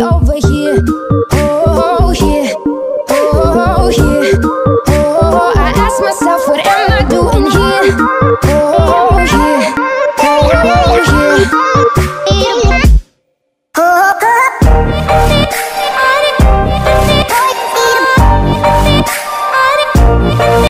over here. Oh, here. Oh, here. Oh, oh, oh, I ask myself, what am I?